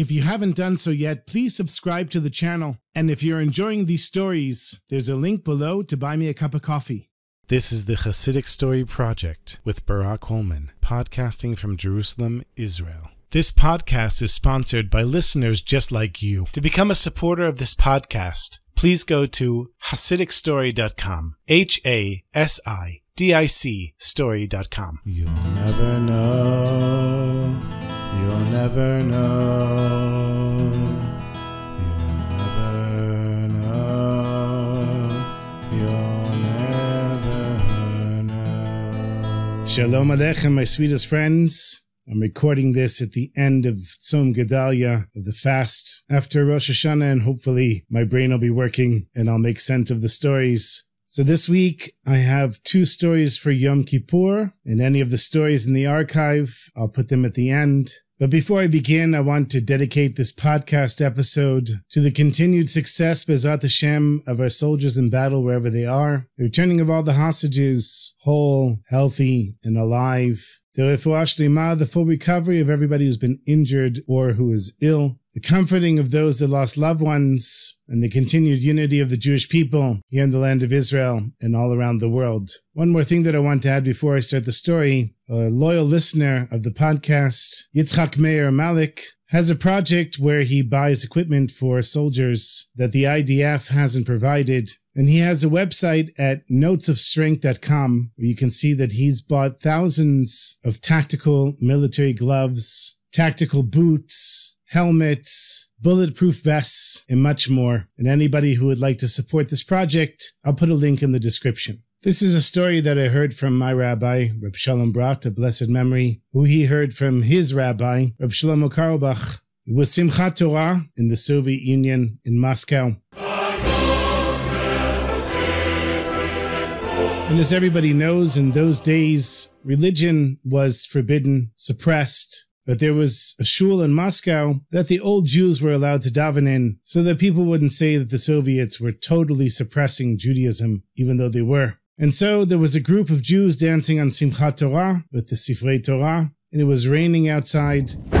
If you haven't done so yet, please subscribe to the channel. And if you're enjoying these stories, there's a link below to buy me a cup of coffee. This is the Hasidic Story Project with Barak Hullman, podcasting from Jerusalem, Israel. This podcast is sponsored by listeners just like you. To become a supporter of this podcast, please go to HasidicStory.com. H A S I D I C Story.com. You'll never know. Never know. You'll never know. You'll never know. Shalom Aleichem, my sweetest friends. I'm recording this at the end of Tzom Gedalia of the fast after Rosh Hashanah, and hopefully my brain will be working and I'll make sense of the stories. So this week I have two stories for Yom Kippur, and any of the stories in the archive, I'll put them at the end. But before I begin, I want to dedicate this podcast episode to the continued success, Bezrat Hashem, of our soldiers in battle wherever they are, the returning of all the hostages, whole, healthy, and alive, the refuah the full recovery of everybody who's been injured or who is ill, the comforting of those that lost loved ones, and the continued unity of the Jewish people here in the land of Israel and all around the world. One more thing that I want to add before I start the story. A loyal listener of the podcast, Yitzchak Meir Malik, has a project where he buys equipment for soldiers that the IDF hasn't provided. And he has a website at notesofstrength.com where you can see that he's bought thousands of tactical military gloves, tactical boots, helmets, bulletproof vests, and much more. And anybody who would like to support this project, I'll put a link in the description. This is a story that I heard from my rabbi, Reb Shalom Brodt of blessed memory, who he heard from his rabbi, Reb Shlomo Carlebach. It was Simchat Torah in the Soviet Union in Moscow. And as everybody knows, in those days, religion was forbidden, suppressed, but there was a shul in Moscow that the old Jews were allowed to daven in so that people wouldn't say that the Soviets were totally suppressing Judaism, even though they were. And so there was a group of Jews dancing on Simchat Torah with the Sifrei Torah, and it was raining outside. And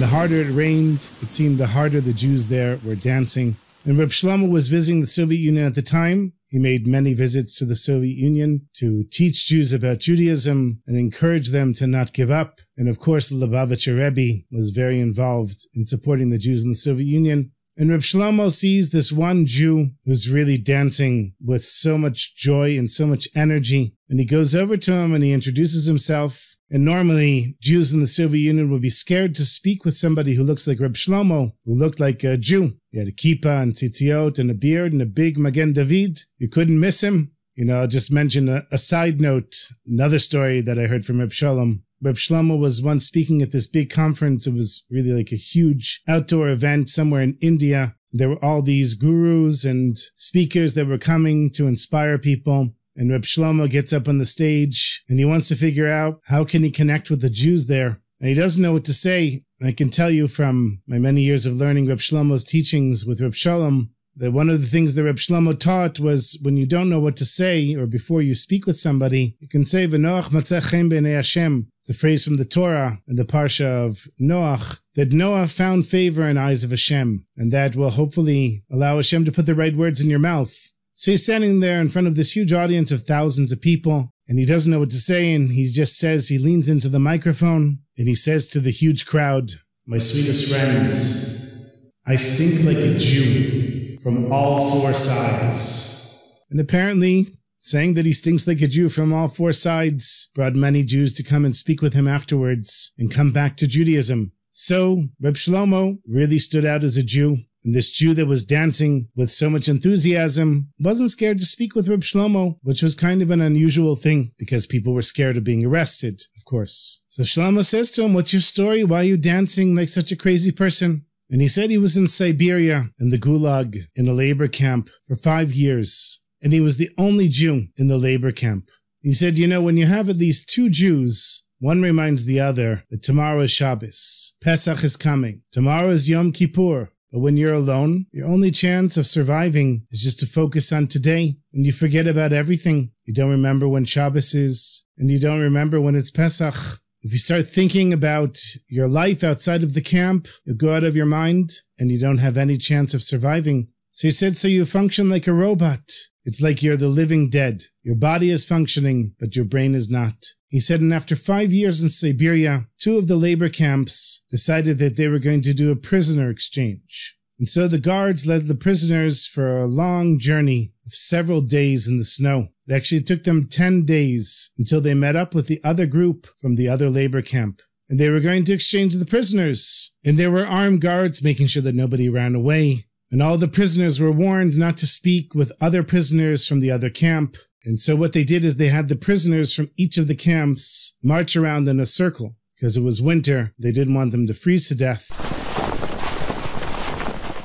the harder it rained, it seemed the harder the Jews there were dancing. And Reb Shlomo was visiting the Soviet Union at the time. He made many visits to the Soviet Union to teach Jews about Judaism and encourage them to not give up. And of course, the Lubavitcher Rebbe was very involved in supporting the Jews in the Soviet Union. And Reb Shlomo sees this one Jew who's really dancing with so much joy and so much energy. And he goes over to him and he introduces himself. And normally, Jews in the Soviet Union would be scared to speak with somebody who looks like Reb Shlomo, who looked like a Jew. He had a kippah and tzitziot and a beard and a big Magen David. You couldn't miss him. You know, I'll just mention a, a side note, another story that I heard from Reb Shalom. Reb Shlomo was once speaking at this big conference. It was really like a huge outdoor event somewhere in India. There were all these gurus and speakers that were coming to inspire people. And Reb Shlomo gets up on the stage and he wants to figure out how can he connect with the Jews there. And he doesn't know what to say. I can tell you from my many years of learning Reb Shlomo's teachings with Reb Shalom that one of the things that Reb Shlomo taught was when you don't know what to say or before you speak with somebody, you can say V'noach matzechem b'nei Hashem. It's a phrase from the Torah and the parsha of Noach that Noah found favor in eyes of Hashem, and that will hopefully allow Hashem to put the right words in your mouth. So he's standing there in front of this huge audience of thousands of people, and he doesn't know what to say, and he just says, he leans into the microphone, and he says to the huge crowd, My sweetest friends, I stink like a Jew from all four sides. And apparently, saying that he stinks like a Jew from all four sides brought many Jews to come and speak with him afterwards and come back to Judaism. So, Reb Shlomo really stood out as a Jew. And this Jew that was dancing with so much enthusiasm wasn't scared to speak with Reb Shlomo, which was kind of an unusual thing because people were scared of being arrested, of course. So Shlomo says to him, What's your story? Why are you dancing like such a crazy person? And he said he was in Siberia in the Gulag in a labor camp for five years. And he was the only Jew in the labor camp. He said, you know, when you have at least two Jews, one reminds the other that tomorrow is Shabbos. Pesach is coming. Tomorrow is Yom Kippur. But when you're alone, your only chance of surviving is just to focus on today. And you forget about everything. You don't remember when Shabbos is, and you don't remember when it's Pesach. If you start thinking about your life outside of the camp, you'll go out of your mind and you don't have any chance of surviving. So he said, so you function like a robot. It's like you're the living dead. Your body is functioning, but your brain is not. He said, and after five years in Siberia, two of the labor camps decided that they were going to do a prisoner exchange. And so the guards led the prisoners for a long journey of several days in the snow. It actually took them 10 days until they met up with the other group from the other labor camp. And they were going to exchange the prisoners. And there were armed guards making sure that nobody ran away. And all the prisoners were warned not to speak with other prisoners from the other camp. And so what they did is they had the prisoners from each of the camps march around in a circle. Because it was winter, they didn't want them to freeze to death.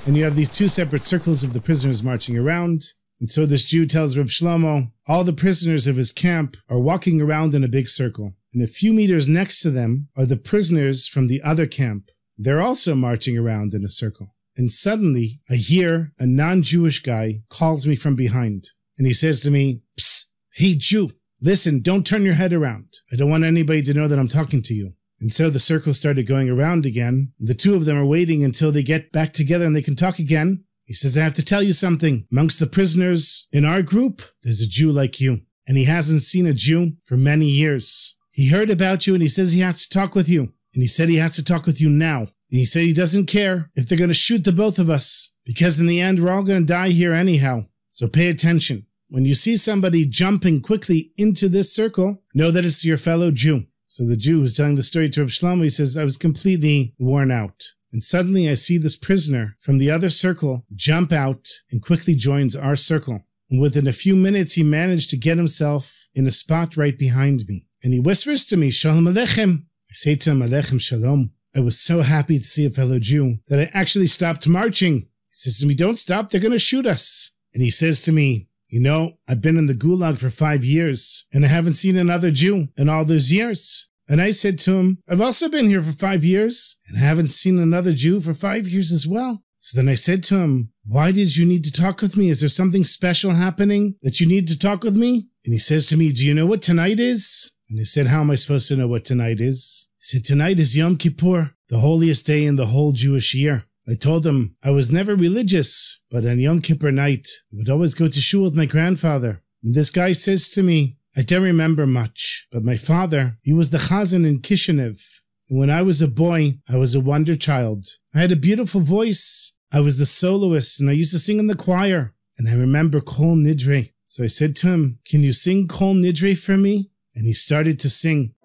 And you have these two separate circles of the prisoners marching around. And so this Jew tells Reb Shlomo, all the prisoners of his camp are walking around in a big circle. And a few meters next to them are the prisoners from the other camp. They're also marching around in a circle. And suddenly I hear a non-Jewish guy calls me from behind. And he says to me, Psst, hey Jew, listen, don't turn your head around. I don't want anybody to know that I'm talking to you. And so the circle started going around again. The two of them are waiting until they get back together and they can talk again. He says, I have to tell you something. Amongst the prisoners in our group, there's a Jew like you. And he hasn't seen a Jew for many years. He heard about you and he says he has to talk with you. And he said he has to talk with you now. And he said he doesn't care if they're going to shoot the both of us. Because in the end, we're all going to die here anyhow. So pay attention. When you see somebody jumping quickly into this circle, know that it's your fellow Jew. So the Jew who's telling the story to Reb Shlomo, he says, I was completely worn out. And suddenly I see this prisoner from the other circle jump out and quickly joins our circle. And within a few minutes, he managed to get himself in a spot right behind me. And he whispers to me, Shalom Aleichem. I say to him, Aleichem Shalom. I was so happy to see a fellow Jew that I actually stopped marching. He says to me, Don't stop, they're going to shoot us. And he says to me, you know, I've been in the gulag for five years and I haven't seen another Jew in all those years. And I said to him, I've also been here for five years and I haven't seen another Jew for five years as well. So then I said to him, Why did you need to talk with me? Is there something special happening that you need to talk with me? And he says to me, Do you know what tonight is? And I said, How am I supposed to know what tonight is? Said, Tonight is Yom Kippur, the holiest day in the whole Jewish year. I told him I was never religious, but on Yom Kippur night, I would always go to shul with my grandfather. And this guy says to me, I don't remember much, but my father, he was the chazan in Kishinev. And when I was a boy, I was a wonder child. I had a beautiful voice. I was the soloist and I used to sing in the choir. And I remember Kol Nidre. So I said to him, Can you sing Kol Nidre for me? And he started to sing.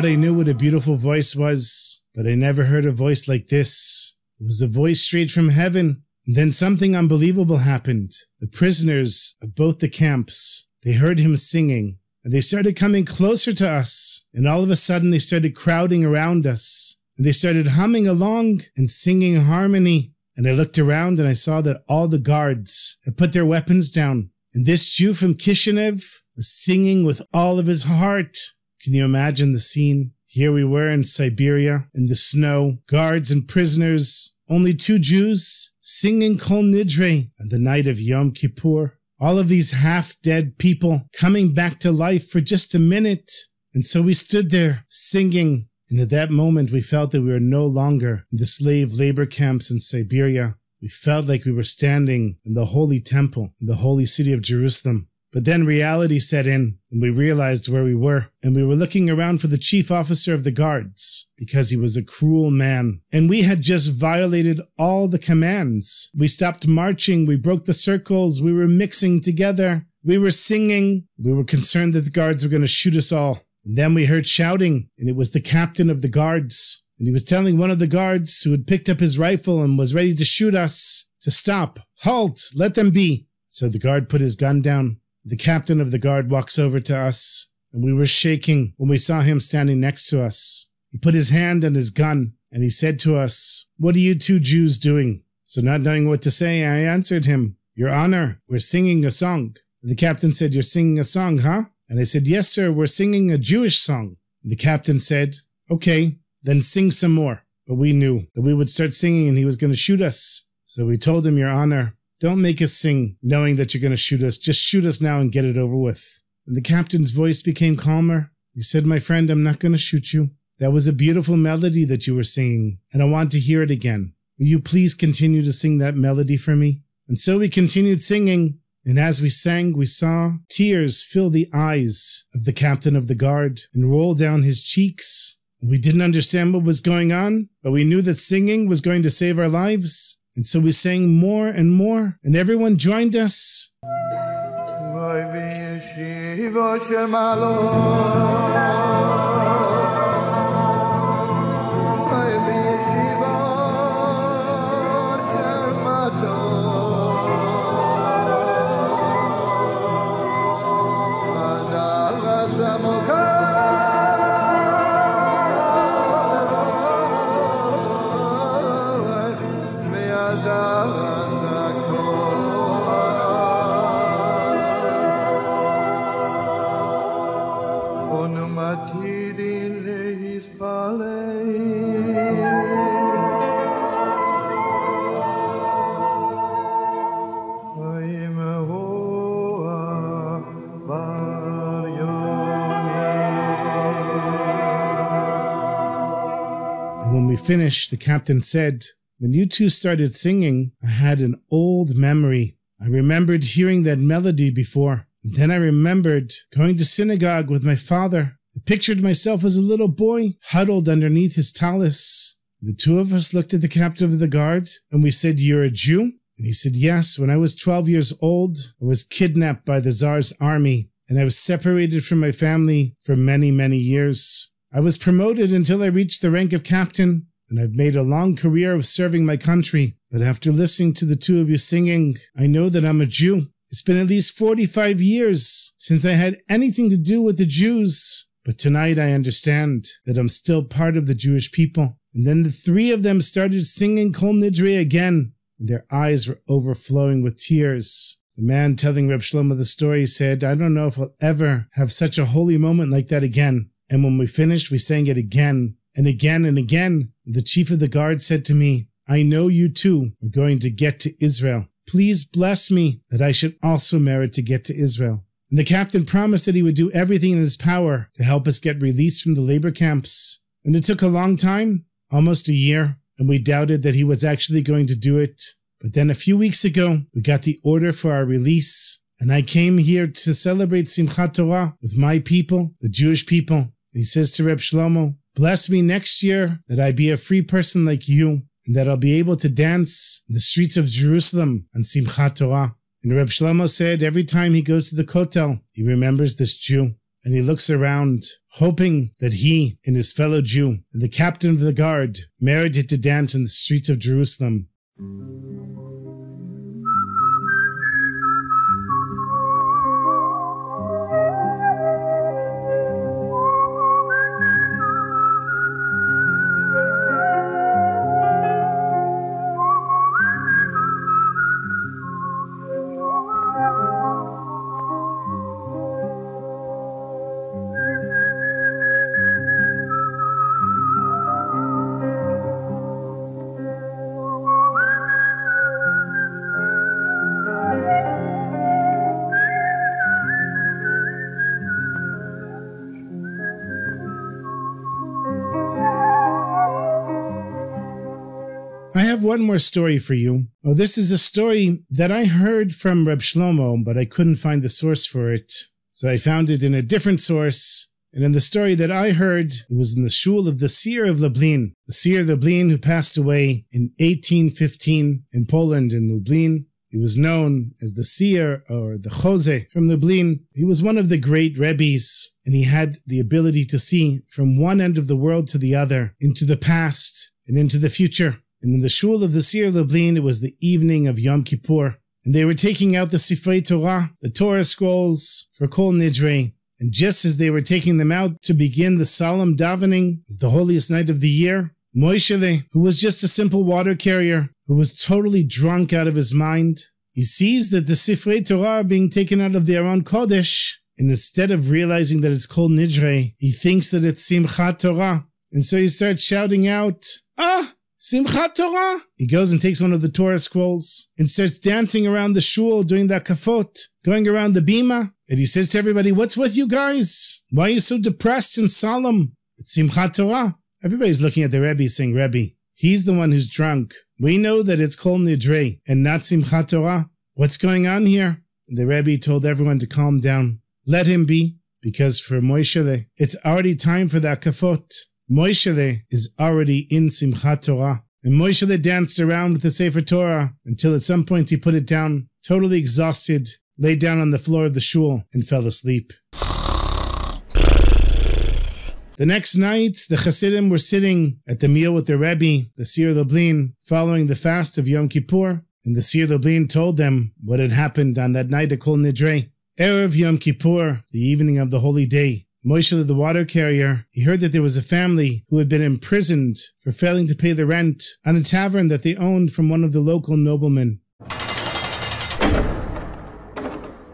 Thought I knew what a beautiful voice was, but I never heard a voice like this. It was a voice straight from heaven. And then something unbelievable happened. The prisoners of both the camps, they heard him singing, and they started coming closer to us. And all of a sudden they started crowding around us. And they started humming along and singing harmony. And I looked around and I saw that all the guards had put their weapons down. And this Jew from Kishinev was singing with all of his heart. Can you imagine the scene? Here we were in Siberia, in the snow, guards and prisoners, only two Jews, singing Kol Nidre on the night of Yom Kippur. All of these half-dead people coming back to life for just a minute. And so we stood there singing. And at that moment, we felt that we were no longer in the slave labor camps in Siberia. We felt like we were standing in the holy temple, in the holy city of Jerusalem. But then reality set in and we realized where we were and we were looking around for the chief officer of the guards because he was a cruel man. And we had just violated all the commands. We stopped marching. We broke the circles. We were mixing together. We were singing. We were concerned that the guards were going to shoot us all. And then we heard shouting and it was the captain of the guards. And he was telling one of the guards who had picked up his rifle and was ready to shoot us to stop. Halt! Let them be. So the guard put his gun down the captain of the guard walks over to us, and we were shaking when we saw him standing next to us. He put his hand on his gun, and he said to us, What are you two Jews doing? So not knowing what to say, I answered him, Your Honor, we're singing a song. The captain said, You're singing a song, huh? And I said, Yes, sir, we're singing a Jewish song. The captain said, Okay, then sing some more. But we knew that we would start singing and he was going to shoot us. So we told him, Your Honor, don't make us sing knowing that you're going to shoot us. Just shoot us now and get it over with. And the captain's voice became calmer. He said, My friend, I'm not going to shoot you. That was a beautiful melody that you were singing, and I want to hear it again. Will you please continue to sing that melody for me? And so we continued singing, and as we sang, we saw tears fill the eyes of the captain of the guard and roll down his cheeks. We didn't understand what was going on, but we knew that singing was going to save our lives. And so we sang more and more, and everyone joined us. Finished, the captain said, When you two started singing, I had an old memory. I remembered hearing that melody before. And then I remembered going to synagogue with my father. I pictured myself as a little boy huddled underneath his tallis. The two of us looked at the captain of the guard and we said, You're a Jew? And he said, Yes, when I was 12 years old, I was kidnapped by the Tsar's army and I was separated from my family for many, many years. I was promoted until I reached the rank of captain, and I've made a long career of serving my country. But after listening to the two of you singing, I know that I'm a Jew. It's been at least 45 years since I had anything to do with the Jews. But tonight I understand that I'm still part of the Jewish people. And then the three of them started singing Kol Nidre again, and their eyes were overflowing with tears. The man telling Reb Shlomo the story said, I don't know if I'll ever have such a holy moment like that again. And when we finished, we sang it again and again and again. The chief of the guard said to me, I know you too are going to get to Israel. Please bless me that I should also merit to get to Israel. And the captain promised that he would do everything in his power to help us get released from the labor camps. And it took a long time, almost a year, and we doubted that he was actually going to do it. But then a few weeks ago, we got the order for our release, and I came here to celebrate Simchat Torah with my people, the Jewish people, he says to Reb Shlomo, Bless me next year that I be a free person like you, and that I'll be able to dance in the streets of Jerusalem on Simchat Torah. And Reb Shlomo said every time he goes to the Kotel, he remembers this Jew, and he looks around, hoping that he and his fellow Jew and the captain of the guard merited to dance in the streets of Jerusalem. Have one more story for you. Oh, this is a story that I heard from Reb Shlomo, but I couldn't find the source for it. So I found it in a different source. And in the story that I heard, it was in the shul of the Seer of Lublin. The Seer of Lublin who passed away in 1815 in Poland in Lublin. He was known as the seer or the Chozeh from Lublin. He was one of the great rebbes, and he had the ability to see from one end of the world to the other, into the past and into the future. And in the shul of the seer of Lublin, it was the evening of Yom Kippur, and they were taking out the Sifrei Torah, the Torah scrolls for Kol Nidre. And just as they were taking them out to begin the solemn davening of the holiest night of the year, Moishele, who was just a simple water carrier, who was totally drunk out of his mind, he sees that the Sifrei Torah are being taken out of the Aron Kodesh, and instead of realizing that it's Kol Nidre, he thinks that it's Simchat Torah. And so he starts shouting out, Ah! Simchat Torah! He goes and takes one of the Torah scrolls and starts dancing around the shul doing the kafot, going around the bima. And he says to everybody, What's with you guys? Why are you so depressed and solemn? It's Simchat Torah. Everybody's looking at the Rebbe saying, Rebbe, he's the one who's drunk. We know that it's Kol Nidre and not Simchat Torah. What's going on here? The Rebbe told everyone to calm down. Let him be, because for Moishele, it's already time for that kafot. Moishele is already in Simchat Torah. And Moishele danced around with the Sefer Torah until at some point he put it down, totally exhausted, lay down on the floor of the shul, and fell asleep. The next night, the Hasidim were sitting at the meal with the Rebbe, the Seer Lublin, following the fast of Yom Kippur, and the Seer Lublin told them what had happened on that night of Kol Nidre. Erev Yom Kippur, the evening of the holy day, Moshe, the water carrier, he heard that there was a family who had been imprisoned for failing to pay the rent on a tavern that they owned from one of the local noblemen.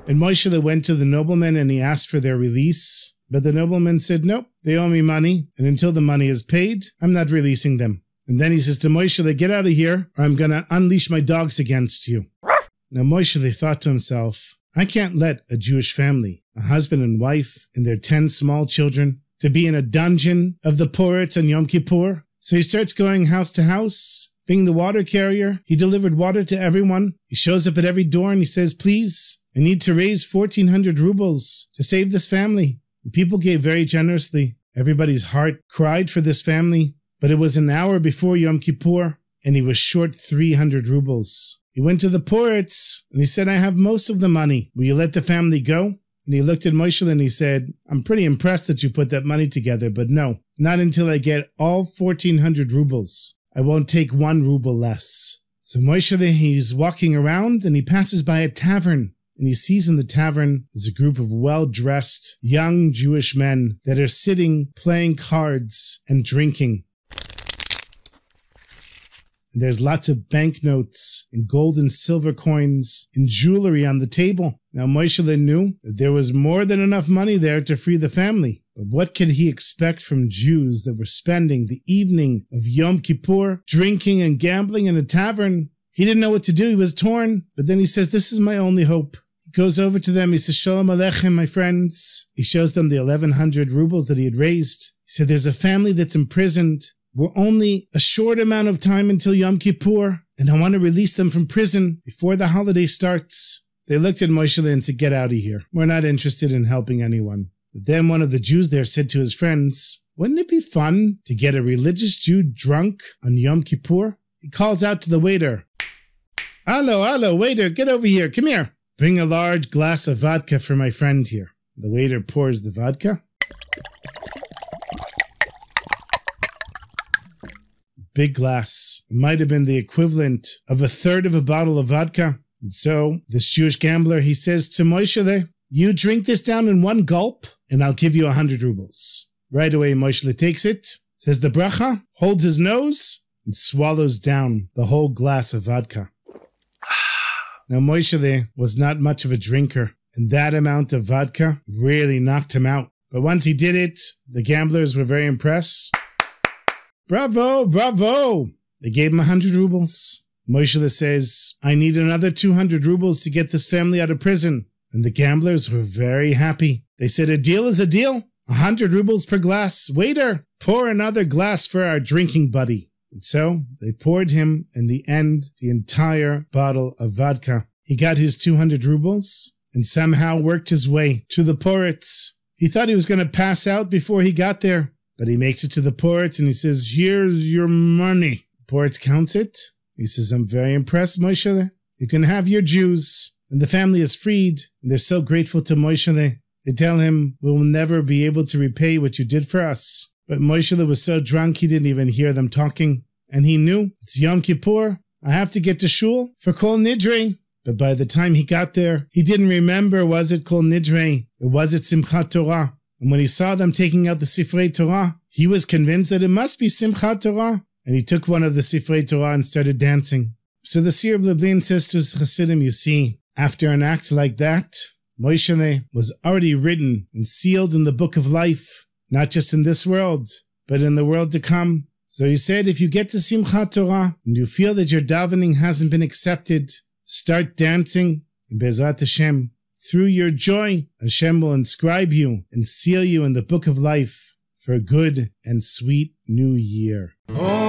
And Moshe went to the nobleman and he asked for their release. But the nobleman said, Nope, they owe me money, and until the money is paid, I'm not releasing them. And then he says to Moshe, Get out of here, or I'm going to unleash my dogs against you. Now Moshe thought to himself, I can't let a Jewish family, a husband and wife, and their 10 small children, to be in a dungeon of the Puritz on Yom Kippur. So he starts going house to house, being the water carrier. He delivered water to everyone. He shows up at every door and he says, Please, I need to raise 1400 rubles to save this family. People gave very generously. Everybody's heart cried for this family, but it was an hour before Yom Kippur, and he was short 300 rubles. He went to the Puritz, and he said, I have most of the money. Will you let the family go? And he looked at Moshe and he said, I'm pretty impressed that you put that money together, but no, not until I get all 1400 rubles. I won't take one ruble less. So Moshe, he's walking around and he passes by a tavern and he sees in the tavern is a group of well-dressed young Jewish men that are sitting, playing cards and drinking. There's lots of banknotes and gold and silver coins and jewelry on the table. Now Moshe knew that there was more than enough money there to free the family. But what could he expect from Jews that were spending the evening of Yom Kippur drinking and gambling in a tavern? He didn't know what to do. He was torn. But then he says, This is my only hope He goes over to them. He says, Shalom Aleichem, my friends. He shows them the 1100 rubles that he had raised. He said, There's a family that's imprisoned. We're only a short amount of time until Yom Kippur, and I want to release them from prison before the holiday starts. They looked at Moshe and said, Get out of here. We're not interested in helping anyone. But then one of the Jews there said to his friends, Wouldn't it be fun to get a religious Jew drunk on Yom Kippur? He calls out to the waiter, Hello, hello, waiter, get over here. Come here. Bring a large glass of vodka for my friend here. The waiter pours the vodka. Big glass. It might have been the equivalent of a third of a bottle of vodka. And so, this Jewish gambler, he says to Moshe, you drink this down in one gulp, and I'll give you a hundred rubles. Right away, Moshe takes it, says the bracha, holds his nose, and swallows down the whole glass of vodka. Now Moshe was not much of a drinker, and that amount of vodka really knocked him out. But once he did it, the gamblers were very impressed. Bravo, bravo! They gave him a hundred rubles. Moshe says, I need another 200 rubles to get this family out of prison. And the gamblers were very happy. They said, a deal is a deal. A hundred rubles per glass. Waiter, pour another glass for our drinking buddy. And so they poured him, in the end, the entire bottle of vodka. He got his 200 rubles and somehow worked his way to the Poritz. He thought he was going to pass out before he got there, but he makes it to the port and he says, Here's your money. The Poritz counts it. He says, I'm very impressed, Moshe. You can have your Jews. And the family is freed, and they're so grateful to Moshe. They tell him, We will never be able to repay what you did for us. But Moshe was so drunk he didn't even hear them talking. And he knew, it's Yom Kippur. I have to get to shul for Kol Nidre. But by the time he got there, he didn't remember was it Kol Nidre or was it Simchat Torah. And when he saw them taking out the Sifrei Torah, he was convinced that it must be Simchat Torah. And he took one of the Sifrei Torah and started dancing. So the Seer of Lublin sisters Hasidim, you see, after an act like that, Moshe was already written and sealed in the book of life, not just in this world, but in the world to come. So he said, if you get to Simchat Torah and you feel that your davening hasn't been accepted, start dancing in Bezrat Hashem. Through your joy, Hashem will inscribe you and seal you in the book of life for a good and sweet new year. Oh.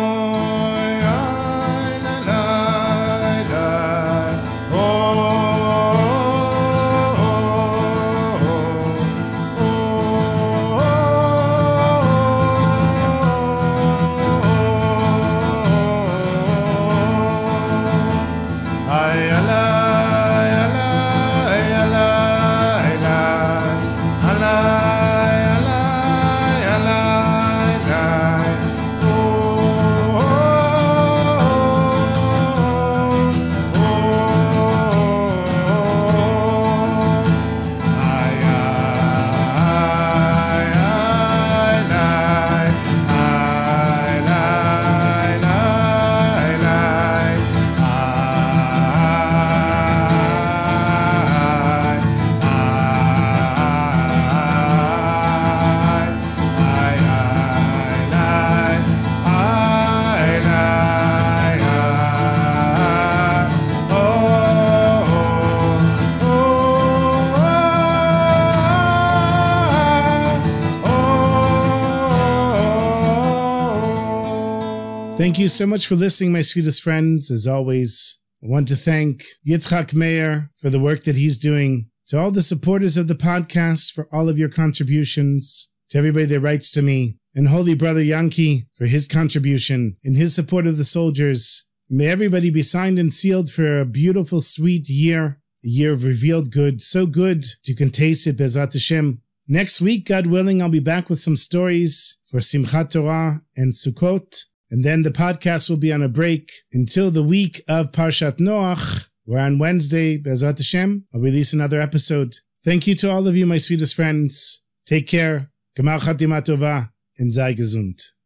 Thank you so much for listening, my sweetest friends. As always, I want to thank Yitzhak Meir for the work that he's doing, to all the supporters of the podcast for all of your contributions, to everybody that writes to me, and Holy Brother Yankee for his contribution and his support of the soldiers. May everybody be signed and sealed for a beautiful, sweet year, a year of revealed good, so good you can taste it, Bezrat Hashem. Next week, God willing, I'll be back with some stories for Simchat Torah and Sukkot. And then the podcast will be on a break until the week of Parshat Noach, where on Wednesday, Bezrat Hashem, I'll release another episode. Thank you to all of you, my sweetest friends. Take care. Gemar Chatima Tova and gesund.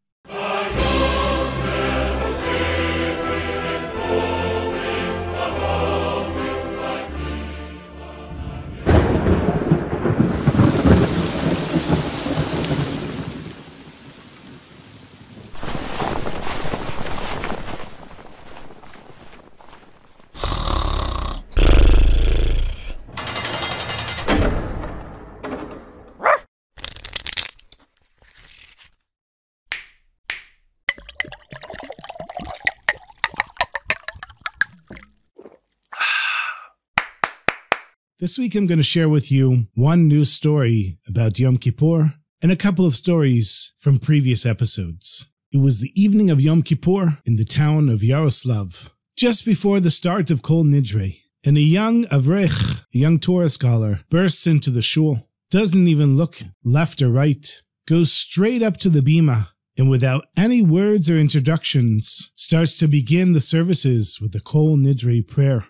This week, I'm going to share with you one new story about Yom Kippur and a couple of stories from previous episodes. It was the evening of Yom Kippur in the town of Yaroslav, just before the start of Kol Nidre, and a young Avrech, a young Torah scholar, bursts into the shul, doesn't even look left or right, goes straight up to the bima, and without any words or introductions, starts to begin the services with the Kol Nidre prayer.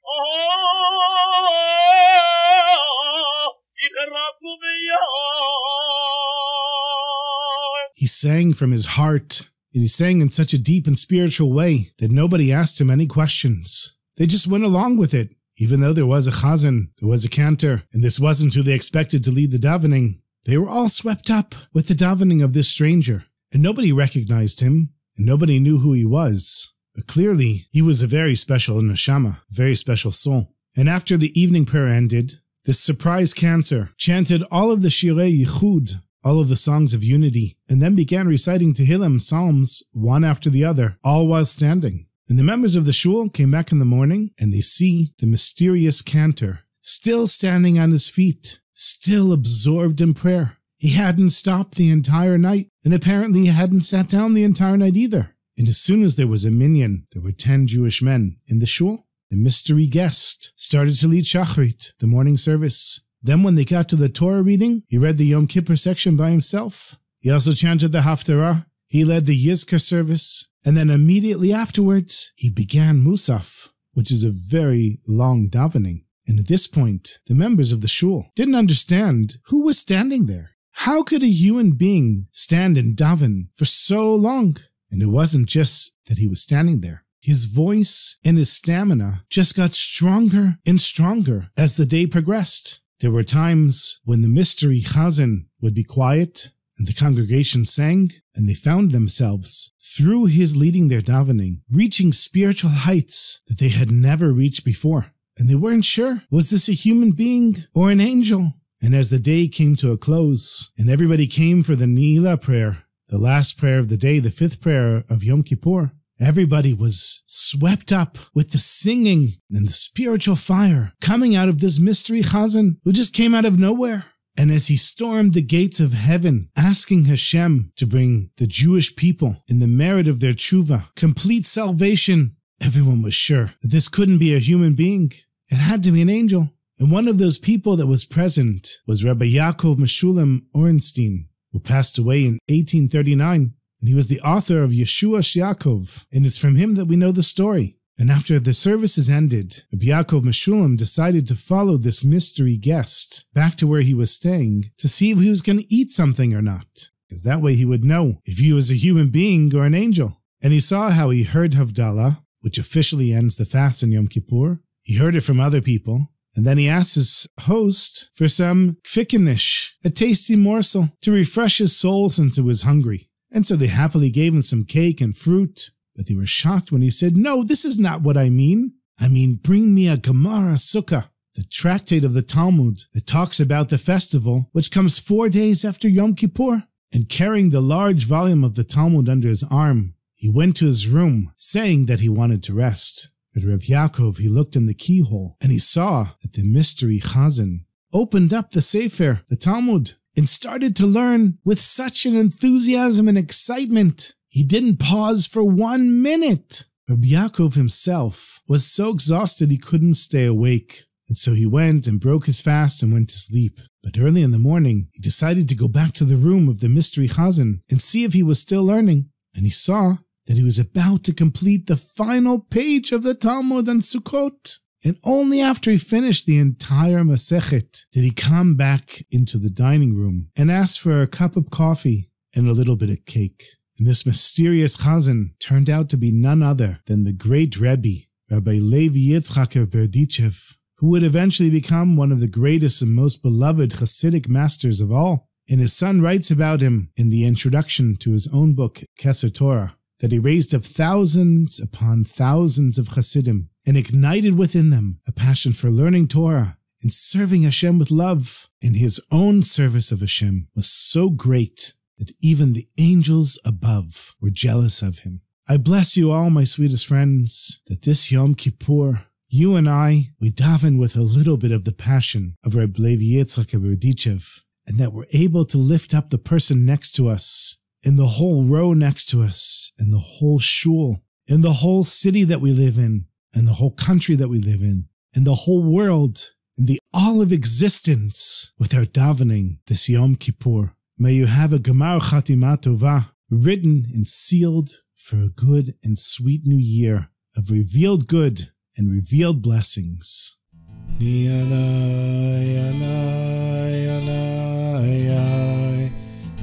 He sang from his heart, and he sang in such a deep and spiritual way that nobody asked him any questions. They just went along with it, even though there was a chazan, there was a cantor, and this wasn't who they expected to lead the davening. They were all swept up with the davening of this stranger, and nobody recognized him, and nobody knew who he was. But clearly, he was a very special neshama, a very special soul. And after the evening prayer ended, this surprise cantor chanted all of the Shirei Yichud, all of the songs of unity, and then began reciting Tehillim psalms one after the other, all while standing. And the members of the shul came back in the morning, and they see the mysterious cantor still standing on his feet, still absorbed in prayer. He hadn't stopped the entire night, and apparently he hadn't sat down the entire night either. And as soon as there was a minyan, there were ten Jewish men in the shul. The mystery guest started to lead Shachrit, the morning service. Then, when they got to the Torah reading, he read the Yom Kippur section by himself. He also chanted the Haftarah. He led the Yizkor service. And then immediately afterwards, he began Musaf, which is a very long davening. And at this point, the members of the shul didn't understand who was standing there. How could a human being stand and daven for so long? And it wasn't just that he was standing there. His voice and his stamina just got stronger and stronger as the day progressed. There were times when the mystery chazan would be quiet and the congregation sang, and they found themselves, through his leading their davening, reaching spiritual heights that they had never reached before. And they weren't sure, was this a human being or an angel? And as the day came to a close, and everybody came for the Nila prayer, the last prayer of the day, the fifth prayer of Yom Kippur, everybody was swept up with the singing and the spiritual fire coming out of this mystery chazan who just came out of nowhere. And as he stormed the gates of heaven, asking Hashem to bring the Jewish people, in the merit of their tshuva, complete salvation, everyone was sure that this couldn't be a human being. It had to be an angel. And one of those people that was present was Rabbi Yaakov Meshulam Orenstein, who passed away in 1839. And he was the author of Yeshua Yaakov, and it's from him that we know the story. And after the services ended, Yaakov Meshulam decided to follow this mystery guest back to where he was staying to see if he was going to eat something or not, because that way he would know if he was a human being or an angel. And he saw how he heard Havdalah, which officially ends the fast in Yom Kippur. He heard it from other people, and then he asked his host for some kfikinish, a tasty morsel, to refresh his soul since it was hungry. And so they happily gave him some cake and fruit, but they were shocked when he said, No, this is not what I mean. I mean, bring me a Gemara Sukkah, the tractate of the Talmud that talks about the festival, which comes four days after Yom Kippur. And carrying the large volume of the Talmud under his arm, he went to his room, saying that he wanted to rest. At Rav Yaakov, he looked in the keyhole and he saw that the mystery Chazan opened up the Sefer, the Talmud, and started to learn with such an enthusiasm and excitement. He didn't pause for one minute. Rabbi Yaakov himself was so exhausted he couldn't stay awake. And so he went and broke his fast and went to sleep. But early in the morning, he decided to go back to the room of the mystery Chazan and see if he was still learning. And he saw that he was about to complete the final page of the Talmud on Sukkot. And only after he finished the entire Masechet did he come back into the dining room and ask for a cup of coffee and a little bit of cake. And this mysterious chazan turned out to be none other than the great Rebbe, Rabbi Levi Yitzchak Berdichev, who would eventually become one of the greatest and most beloved Hasidic masters of all. And his son writes about him in the introduction to his own book, Keser Torah that he raised up thousands upon thousands of Hasidim and ignited within them a passion for learning Torah and serving Hashem with love. And his own service of Hashem was so great that even the angels above were jealous of him. I bless you all, my sweetest friends, that this Yom Kippur, you and I, we daven with a little bit of the passion of Reb Levi Yitzchak Berdichev, and that we're able to lift up the person next to us in the whole row next to us, in the whole shul, in the whole city that we live in, in the whole country that we live in, in the whole world, in the all of existence with our davening this Yom Kippur. May you have a Gemar Chatima Tova written and sealed for a good and sweet new year of revealed good and revealed blessings.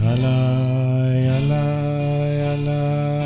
Alai, alai, alai.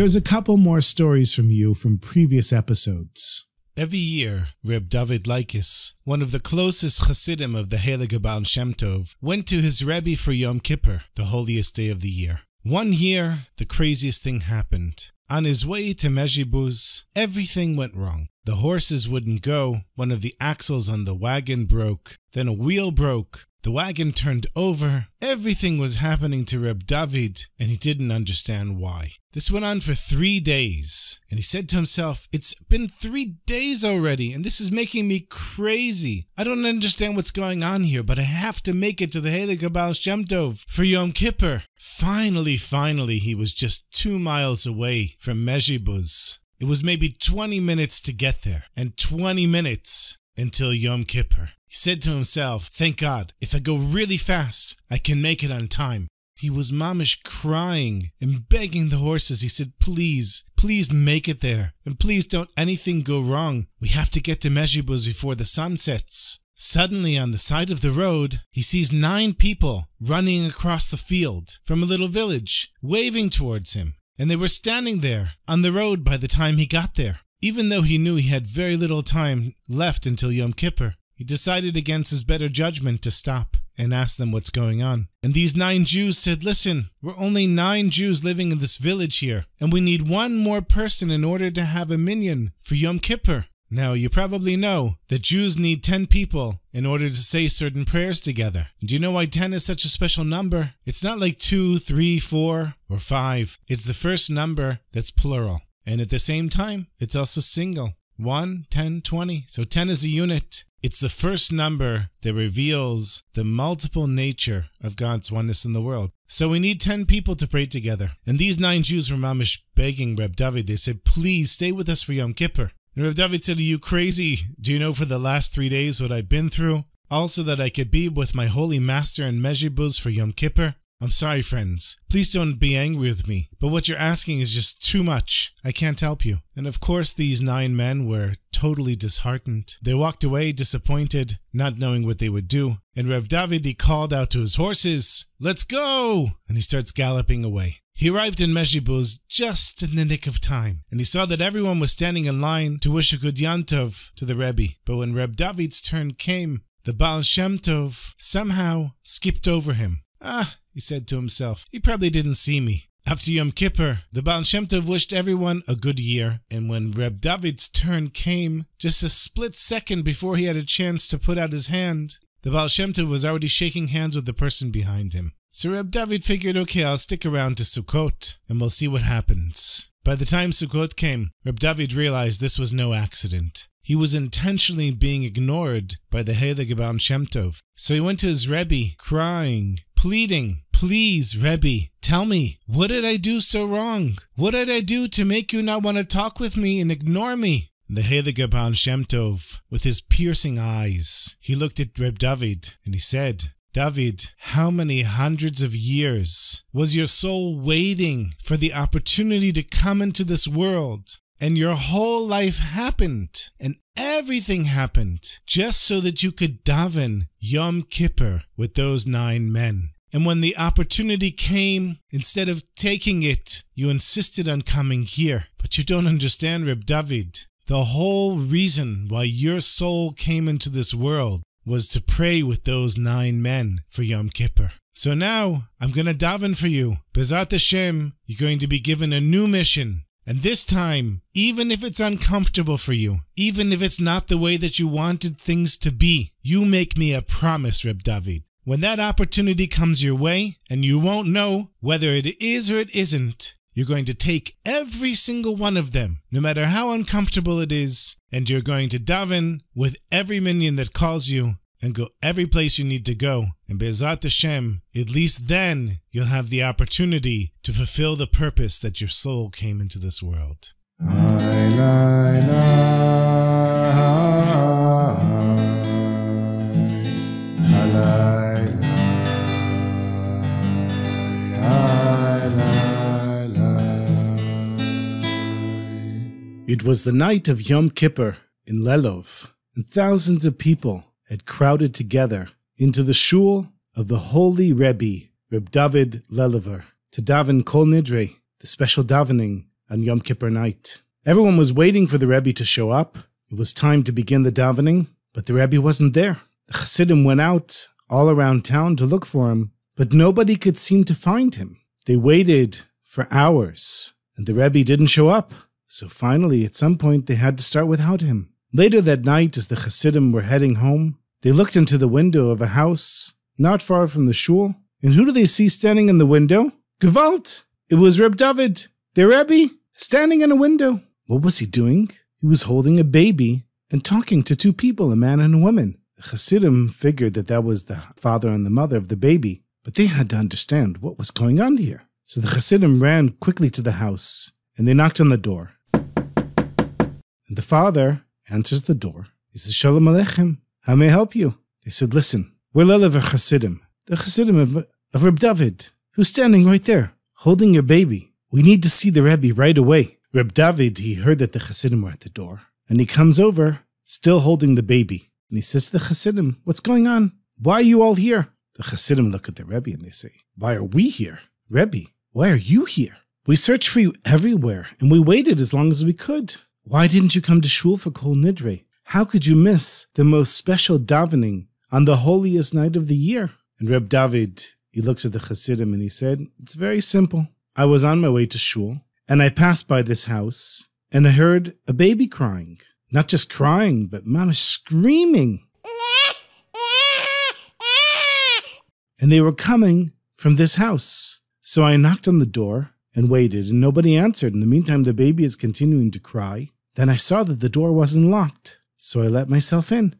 Here's a couple more stories from you from previous episodes. Every year, Reb David Leikis, one of the closest Hasidim of the Heilige Baal Shem Tov, went to his Rebbe for Yom Kippur, the holiest day of the year. One year, the craziest thing happened. On his way to Mezhibuz, everything went wrong. The horses wouldn't go, one of the axles on the wagon broke, then a wheel broke, the wagon turned over, everything was happening to Reb David, and he didn't understand why. This went on for three days, and he said to himself, It's been three days already, and this is making me crazy. I don't understand what's going on here, but I have to make it to the Heilige Baal Shem Tov for Yom Kippur. Finally, finally, he was just two miles away from Mezhibuz. It was maybe 20 minutes to get there, and 20 minutes until Yom Kippur. He said to himself, Thank God, if I go really fast, I can make it on time. He was mamish crying and begging the horses. He said, Please, please make it there. And please don't anything go wrong. We have to get to Mezhibuz before the sun sets. Suddenly, on the side of the road, he sees nine people running across the field from a little village, waving towards him. And they were standing there on the road by the time he got there. Even though he knew he had very little time left until Yom Kippur, he decided against his better judgment to stop and ask them what's going on. And these nine Jews said, Listen, we're only nine Jews living in this village here, and we need one more person in order to have a minyan for Yom Kippur. Now, you probably know that Jews need 10 people in order to say certain prayers together. Do you know why 10 is such a special number? It's not like 2, 3, 4, or 5. It's the first number that's plural. And at the same time, it's also single. 1, 10, 20. So 10 is a unit. It's the first number that reveals the multiple nature of God's oneness in the world. So we need 10 people to pray together. And these nine Jews were mamish begging Reb David. They said, please stay with us for Yom Kippur. And Reb David said, are you crazy? Do you know for the last three days what I've been through? Also that I could be with my holy master in Mezhibuz for Yom Kippur? I'm sorry, friends. Please don't be angry with me, but what you're asking is just too much. I can't help you. And of course, these nine men were totally disheartened. They walked away disappointed, not knowing what they would do. And Reb David, he called out to his horses, Let's go! And he starts galloping away. He arrived in Mezhibuz just in the nick of time, and he saw that everyone was standing in line to wish a good Yantov to the Rebbe. But when Reb David's turn came, the Baal Shem Tov somehow skipped over him. Ah, he said to himself, he probably didn't see me. After Yom Kippur, the Baal Shem Tov wished everyone a good year, and when Reb David's turn came, just a split second before he had a chance to put out his hand, the Baal Shem Tov was already shaking hands with the person behind him. So Reb David figured, okay, I'll stick around to Sukkot, and we'll see what happens. By the time Sukkot came, Reb David realized this was no accident. He was intentionally being ignored by the Heilige Baal Shem Tov. So he went to his Rebbe, crying, pleading, Please, Rebbe, tell me, what did I do so wrong? What did I do to make you not want to talk with me and ignore me? The Heilige Baal Shem Tov, with his piercing eyes, he looked at Reb David and he said, David, how many hundreds of years was your soul waiting for the opportunity to come into this world? And your whole life happened, and everything happened, just so that you could daven Yom Kippur with those nine men. And when the opportunity came, instead of taking it, you insisted on coming here. But you don't understand, Reb David. The whole reason why your soul came into this world was to pray with those nine men for Yom Kippur. So now I'm going to daven for you. Bezrat Hashem, you're going to be given a new mission. And this time, even if it's uncomfortable for you, even if it's not the way that you wanted things to be, you make me a promise, Reb David. When that opportunity comes your way, and you won't know whether it is or it isn't, you're going to take every single one of them, no matter how uncomfortable it is, and you're going to daven with every minyan that calls you and go every place you need to go. And Be'ezrat Hashem, at least then you'll have the opportunity to fulfill the purpose that your soul came into this world. It was the night of Yom Kippur in Lelov, and thousands of people had crowded together into the shul of the holy Rebbe, Reb David Lelever, to daven Kol Nidre, the special davening on Yom Kippur night. Everyone was waiting for the Rebbe to show up. It was time to begin the davening, but the Rebbe wasn't there. The Chassidim went out all around town to look for him, but nobody could seem to find him. They waited for hours, and the Rebbe didn't show up. So finally, at some point, they had to start without him. Later that night, as the Chassidim were heading home, they looked into the window of a house not far from the shul, and who do they see standing in the window? Gewalt! It was Reb David, their Rebbe, standing in a window. What was he doing? He was holding a baby and talking to two people, a man and a woman. The Hasidim figured that that was the father and the mother of the baby, but they had to understand what was going on here. So the Hasidim ran quickly to the house and they knocked on the door. And the father answers the door. He says, Shalom Aleichem, how may I help you? They said, Listen, we're Lelever Hasidim, the Hasidim of, of Reb David, who's standing right there, holding your baby. We need to see the Rebbe right away. Reb David, he heard that the Hasidim were at the door, and he comes over, still holding the baby. And he says to the Hasidim, What's going on? Why are you all here? The Hasidim look at the Rebbe and they say, Why are we here? Rebbe, why are you here? We searched for you everywhere, and we waited as long as we could. Why didn't you come to shul for Kol Nidre? How could you miss the most special davening on the holiest night of the year? And Reb David, he looks at the Hasidim and he said, It's very simple. I was on my way to shul, and I passed by this house, and I heard a baby crying. Not just crying, but mama screaming. And they were coming from this house. So I knocked on the door and waited, and nobody answered. In the meantime, the baby is continuing to cry. Then I saw that the door wasn't locked, so I let myself in.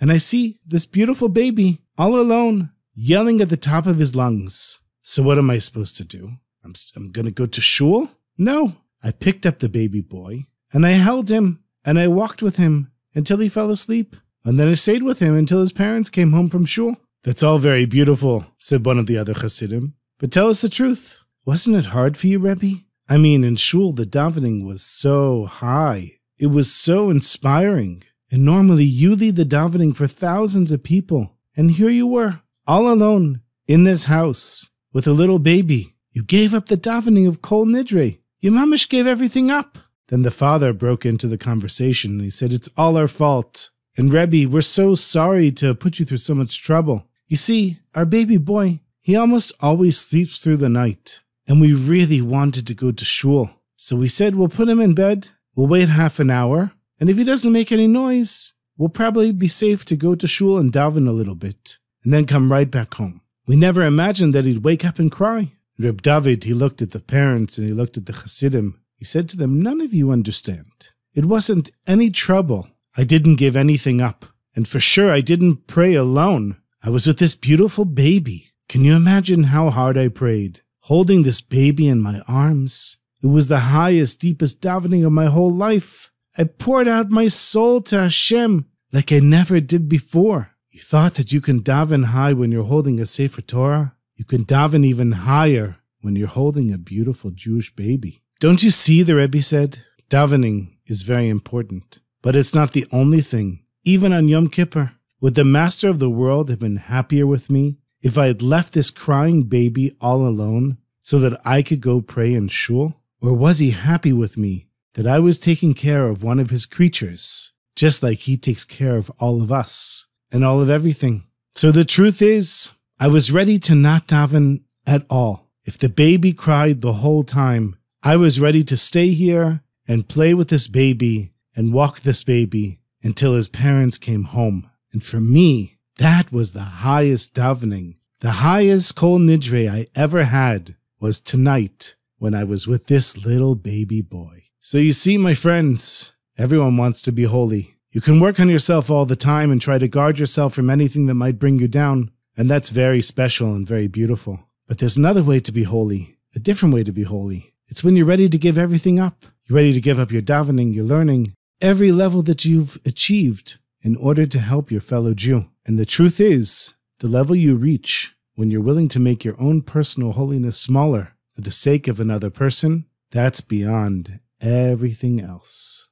And I see this beautiful baby all alone, yelling at the top of his lungs. So what am I supposed to do? I'm, I'm gonna go to shul? No. I picked up the baby boy and I held him and I walked with him until he fell asleep. And then I stayed with him until his parents came home from shul. That's all very beautiful, said one of the other Hasidim. But tell us the truth. Wasn't it hard for you, Rebbe? I mean, in shul, the davening was so high. It was so inspiring. And normally you lead the davening for thousands of people. And here you were, all alone, in this house, with a little baby. You gave up the davening of Kol Nidre. Your mamish gave everything up. Then the father broke into the conversation and he said, It's all our fault. And Rebbe, we're so sorry to put you through so much trouble. You see, our baby boy, he almost always sleeps through the night. And we really wanted to go to shul. So we said, We'll put him in bed. We'll wait half an hour. And if he doesn't make any noise, we'll probably be safe to go to shul and daven a little bit, and then come right back home. We never imagined that he'd wake up and cry. Reb David, he looked at the parents and he looked at the Hasidim. He said to them, None of you understand. It wasn't any trouble. I didn't give anything up. And for sure, I didn't pray alone. I was with this beautiful baby. Can you imagine how hard I prayed? Holding this baby in my arms. It was the highest, deepest davening of my whole life. I poured out my soul to Hashem like I never did before. You thought that you can daven high when you're holding a Sefer Torah? You can daven even higher when you're holding a beautiful Jewish baby. Don't you see, the Rebbe said? Davening is very important, but it's not the only thing. Even on Yom Kippur, would the Master of the world have been happier with me if I had left this crying baby all alone so that I could go pray in shul? Or was he happy with me that I was taking care of one of his creatures, just like he takes care of all of us and all of everything? So the truth is, I was ready to not daven at all. If the baby cried the whole time, I was ready to stay here and play with this baby and walk this baby until his parents came home. And for me, that was the highest davening. The highest kol nidre I ever had was tonight when I was with this little baby boy. So you see, my friends, everyone wants to be holy. You can work on yourself all the time and try to guard yourself from anything that might bring you down. And that's very special and very beautiful. But there's another way to be holy, a different way to be holy. It's when you're ready to give everything up. You're ready to give up your davening, your learning, every level that you've achieved in order to help your fellow Jew. And the truth is, the level you reach when you're willing to make your own personal holiness smaller for the sake of another person, that's beyond everything else.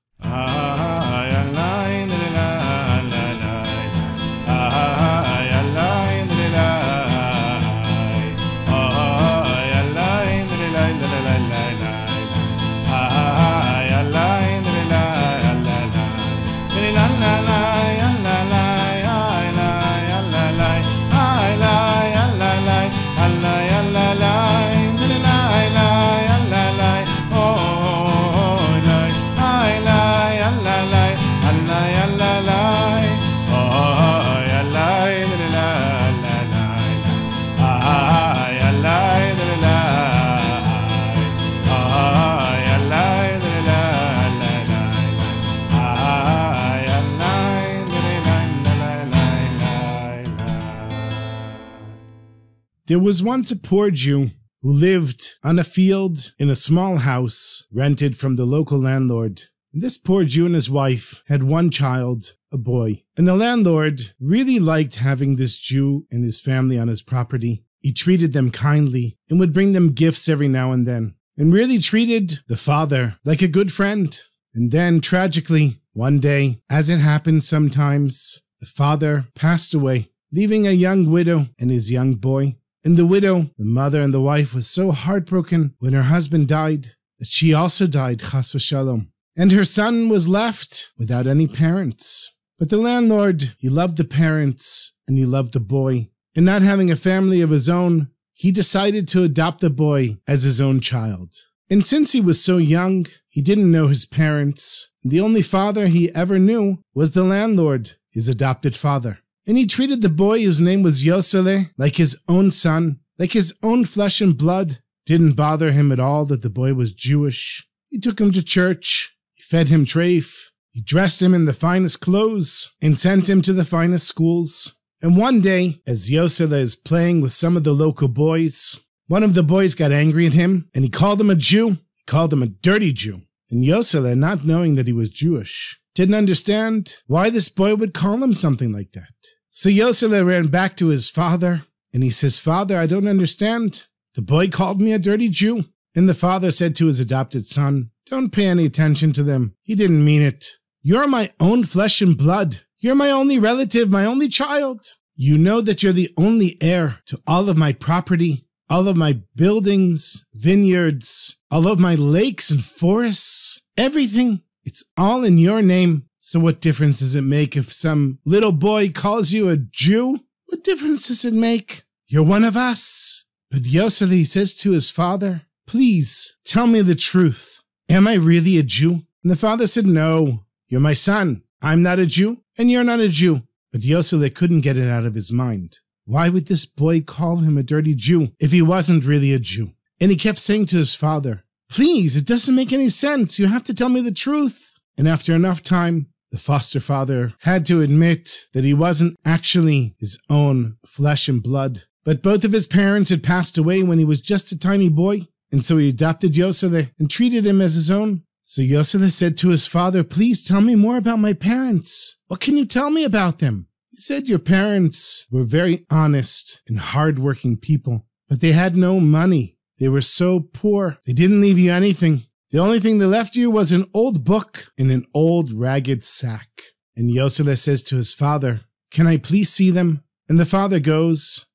There was once a poor Jew who lived on a field in a small house rented from the local landlord. This poor Jew and his wife had one child, a boy, and the landlord really liked having this Jew and his family on his property. He treated them kindly and would bring them gifts every now and then, and really treated the father like a good friend. And then, tragically, one day, as it happens sometimes, the father passed away, leaving a young widow and his young boy. And the widow, the mother and the wife, was so heartbroken when her husband died that she also died, chas v'shalom. And her son was left without any parents. But the landlord, he loved the parents and he loved the boy. And not having a family of his own, he decided to adopt the boy as his own child. And since he was so young, he didn't know his parents. The only father he ever knew was the landlord, his adopted father and he treated the boy whose name was Yosele like his own son, like his own flesh and blood. Didn't bother him at all that the boy was Jewish. He took him to church, he fed him treif, he dressed him in the finest clothes, and sent him to the finest schools. And one day, as Yosele is playing with some of the local boys, one of the boys got angry at him, and he called him a Jew. He called him a dirty Jew. And Yosele, not knowing that he was Jewish, didn't understand why this boy would call him something like that. So Yosele ran back to his father and he says, Father, I don't understand. The boy called me a dirty Jew. And the father said to his adopted son, Don't pay any attention to them. He didn't mean it. You're my own flesh and blood. You're my only relative, my only child. You know that you're the only heir to all of my property, all of my buildings, vineyards, all of my lakes and forests, everything. It's all in your name. So what difference does it make if some little boy calls you a Jew? What difference does it make? You're one of us. But Yosele says to his father, Please tell me the truth. Am I really a Jew? And the father said, No, you're my son. I'm not a Jew, and you're not a Jew. But Yosele couldn't get it out of his mind. Why would this boy call him a dirty Jew if he wasn't really a Jew? And he kept saying to his father, Please, it doesn't make any sense. You have to tell me the truth. And after enough time, the foster father had to admit that he wasn't actually his own flesh and blood, but both of his parents had passed away when he was just a tiny boy, and so he adopted Yosele and treated him as his own. So Yosele said to his father, Please tell me more about my parents. What can you tell me about them? He said, Your parents were very honest and hardworking people, but they had no money. They were so poor, they didn't leave you anything. The only thing they left you was an old book in an old ragged sack. And Yosele says to his father, Can I please see them? And the father goes,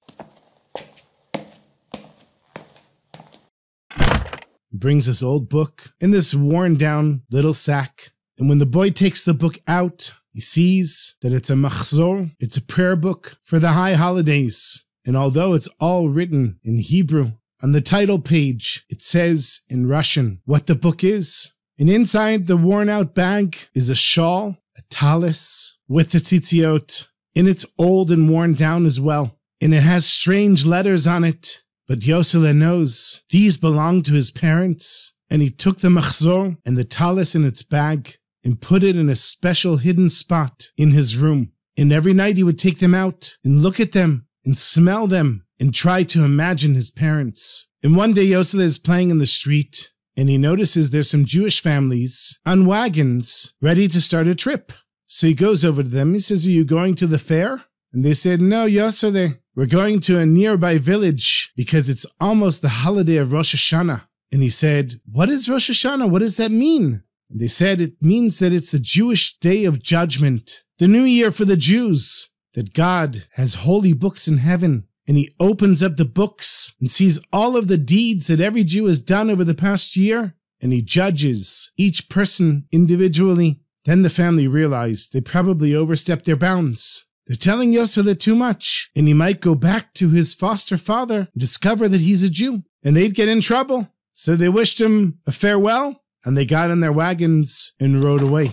brings this old book in this worn down little sack. And when the boy takes the book out, he sees that it's a machzor, it's a prayer book for the high holidays. And although it's all written in Hebrew, on the title page, it says in Russian what the book is. And inside the worn out bag is a shawl, a talis, with the tzitziot. And it's old and worn down as well. And it has strange letters on it. But Yosele knows these belong to his parents. And he took the machzor and the talis in its bag and put it in a special hidden spot in his room. And every night he would take them out and look at them and smell them and try to imagine his parents. And one day Yosele is playing in the street and he notices there's some Jewish families on wagons ready to start a trip. So he goes over to them. He says, Are you going to the fair? And they said, No, Yosele, we're going to a nearby village because it's almost the holiday of Rosh Hashanah. And he said, What is Rosh Hashanah? What does that mean? And they said, It means that it's the Jewish day of judgment, the new year for the Jews, that God has holy books in heaven and he opens up the books and sees all of the deeds that every Jew has done over the past year, and he judges each person individually. Then the family realized they probably overstepped their bounds. They're telling Yosele too much, and he might go back to his foster father and discover that he's a Jew, and they'd get in trouble. So they wished him a farewell, and they got in their wagons and rode away.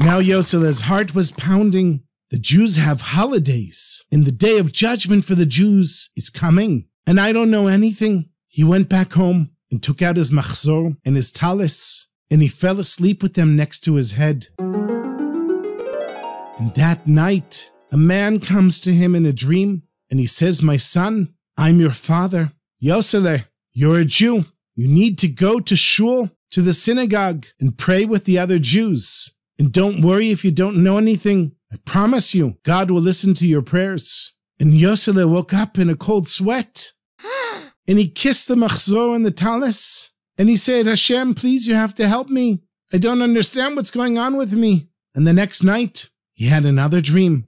Now Yosele's heart was pounding the Jews have holidays, and the day of judgment for the Jews is coming. And I don't know anything. He went back home and took out his machzor and his talis, and he fell asleep with them next to his head. And that night, a man comes to him in a dream, and he says, My son, I'm your father. Yosele, you're a Jew. You need to go to shul, to the synagogue, and pray with the other Jews. And don't worry if you don't know anything. I promise you, God will listen to your prayers. And Yosele woke up in a cold sweat. and he kissed the machzor and the talis. And he said, Hashem, please, you have to help me. I don't understand what's going on with me. And the next night, he had another dream.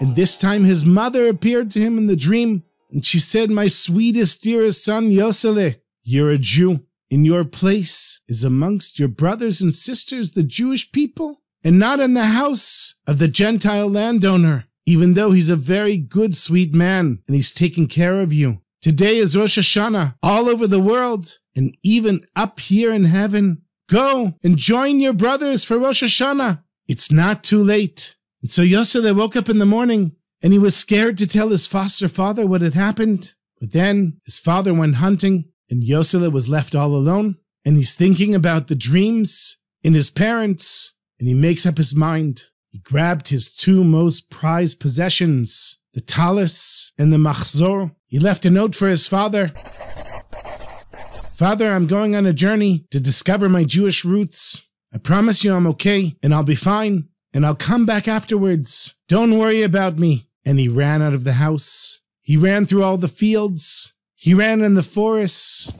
And this time his mother appeared to him in the dream, and she said, My sweetest, dearest son, Yosele, you're a Jew. In your place is amongst your brothers and sisters, the Jewish people, and not in the house of the Gentile landowner, even though he's a very good, sweet man, and he's taking care of you. Today is Rosh Hashanah all over the world, and even up here in heaven. Go and join your brothers for Rosh Hashanah. It's not too late. And so Yosele woke up in the morning and he was scared to tell his foster father what had happened. But then his father went hunting and Yosele was left all alone and he's thinking about the dreams in his parents and he makes up his mind. He grabbed his two most prized possessions, the talis and the machzor. He left a note for his father. Father, I'm going on a journey to discover my Jewish roots. I promise you I'm okay and I'll be fine and I'll come back afterwards. Don't worry about me. And he ran out of the house. He ran through all the fields. He ran in the forests.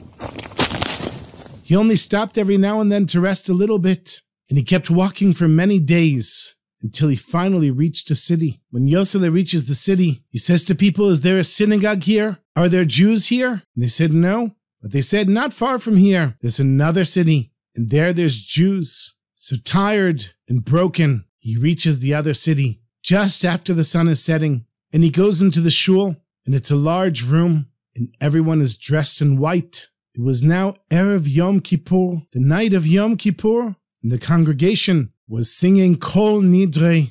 He only stopped every now and then to rest a little bit, and he kept walking for many days until he finally reached a city. When Yosele reaches the city, he says to people, Is there a synagogue here? Are there Jews here? And they said, No. But they said, Not far from here, there's another city, and there there's Jews. So tired and broken, he reaches the other city just after the sun is setting, and he goes into the shul, and it's a large room, and everyone is dressed in white. It was now Erev Yom Kippur, the night of Yom Kippur, and the congregation was singing Kol Nidre.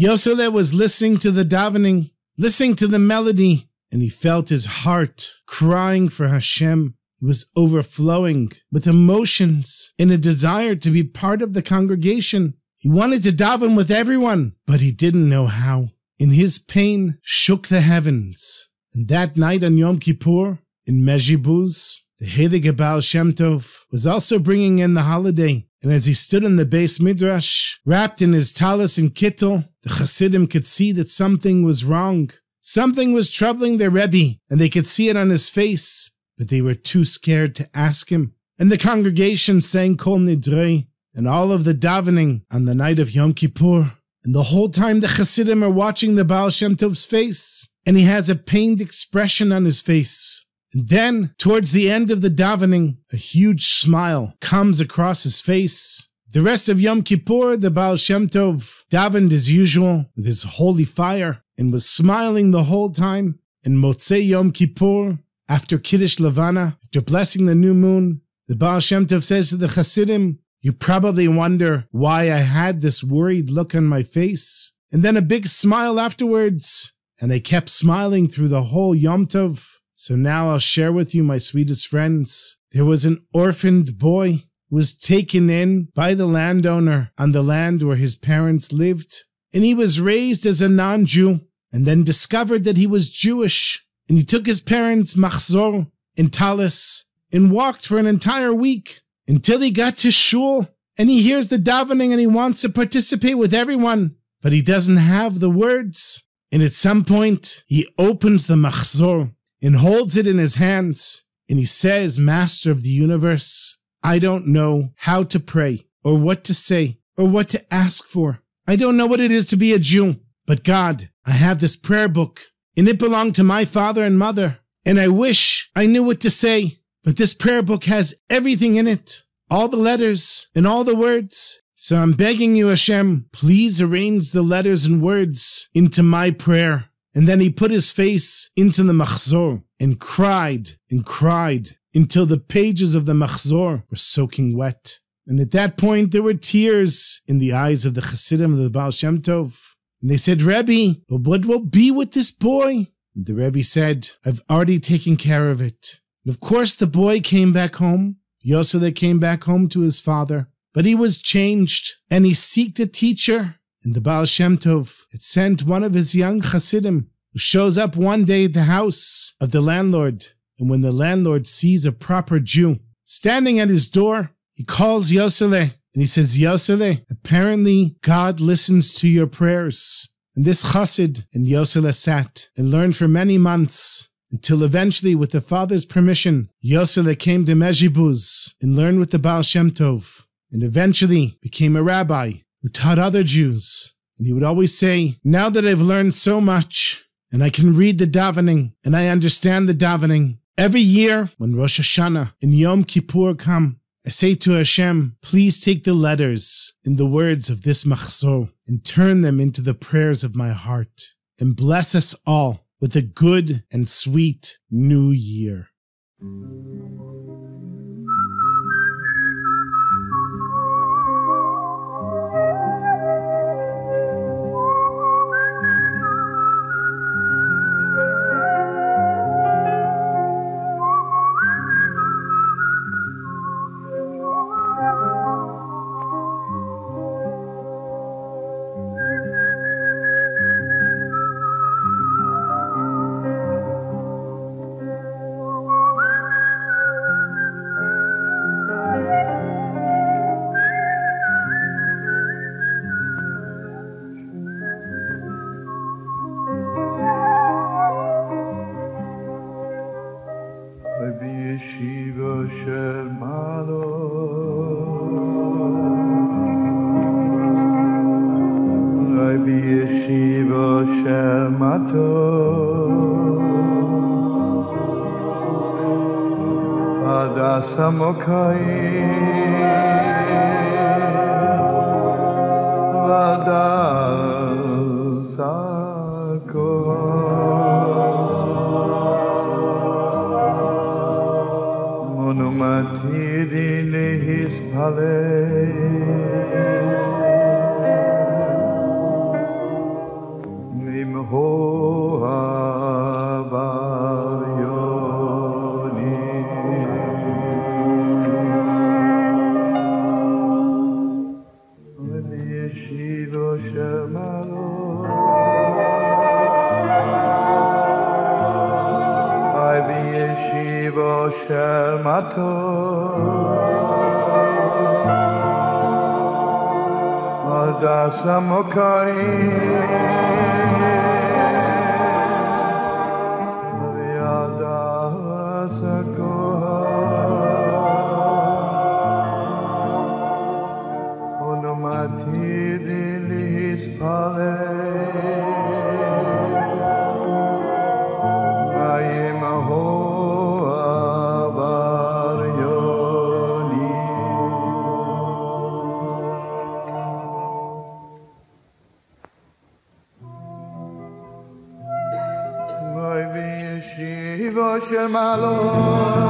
Yosele was listening to the davening, listening to the melody, and he felt his heart crying for Hashem. He was overflowing with emotions and a desire to be part of the congregation. He wanted to daven with everyone, but he didn't know how. In his pain shook the heavens. And that night on Yom Kippur, in Mezhibuz, the Heilige Baal Shem Tov was also bringing in the holiday. And as he stood in the beis midrash, wrapped in his talis and kittel, the Hasidim could see that something was wrong. Something was troubling their Rebbe, and they could see it on his face, but they were too scared to ask him. And the congregation sang Kol Nidre, and all of the davening on the night of Yom Kippur. And the whole time the Hasidim are watching the Baal Shem Tov's face, and he has a pained expression on his face. And then, towards the end of the davening, a huge smile comes across his face. The rest of Yom Kippur, the Baal Shem Tov davened as usual with his holy fire and was smiling the whole time. And Motzei Yom Kippur, after Kiddush Levana, after blessing the new moon, the Baal Shem Tov says to the Hasidim, You probably wonder why I had this worried look on my face. And then a big smile afterwards. And they kept smiling through the whole Yom Tov. So now I'll share with you, my sweetest friends. There was an orphaned boy who was taken in by the landowner on the land where his parents lived. And he was raised as a non Jew and then discovered that he was Jewish. And he took his parents' machzor and talis and walked for an entire week until he got to shul and he hears the davening and he wants to participate with everyone, but he doesn't have the words. And at some point, he opens the machzor and holds it in his hands. And he says, Master of the universe, I don't know how to pray or what to say or what to ask for. I don't know what it is to be a Jew. But God, I have this prayer book and it belonged to my father and mother. And I wish I knew what to say. But this prayer book has everything in it. All the letters and all the words. So I'm begging you, Hashem, please arrange the letters and words into my prayer. And then he put his face into the machzor and cried and cried until the pages of the machzor were soaking wet. And at that point, there were tears in the eyes of the Hasidim of the Baal Shem Tov. And they said, Rebbe, but what will be with this boy? And the Rebbe said, I've already taken care of it. And of course, the boy came back home. Yosele came back home to his father, but he was changed and he seeked a teacher. And the Baal Shem Tov had sent one of his young Hasidim who shows up one day at the house of the landlord. And when the landlord sees a proper Jew standing at his door, he calls Yosele and he says, Yosele, apparently God listens to your prayers. And this chassid and Yosele sat and learned for many months until eventually, with the father's permission, Yosele came to Mezhibuz and learned with the Baal Shem Tov, and eventually became a rabbi who taught other Jews. And he would always say, Now that I've learned so much, and I can read the davening, and I understand the davening, every year when Rosh Hashanah and Yom Kippur come, I say to Hashem, please take the letters in the words of this machzor and turn them into the prayers of my heart, and bless us all with a good and sweet new year. Shall my Lord?